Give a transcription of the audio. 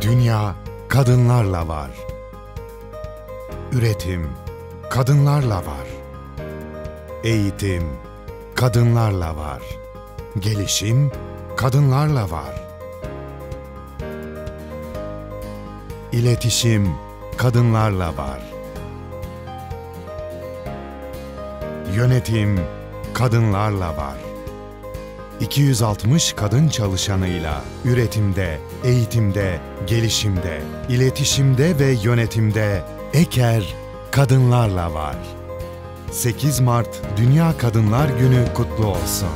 Dünya kadınlarla var. Üretim kadınlarla var. Eğitim kadınlarla var. Gelişim kadınlarla var. İletişim kadınlarla var. Yönetim kadınlarla var. 260 kadın çalışanıyla üretimde, eğitimde, gelişimde, iletişimde ve yönetimde Eker kadınlarla var. 8 Mart Dünya Kadınlar Günü kutlu olsun.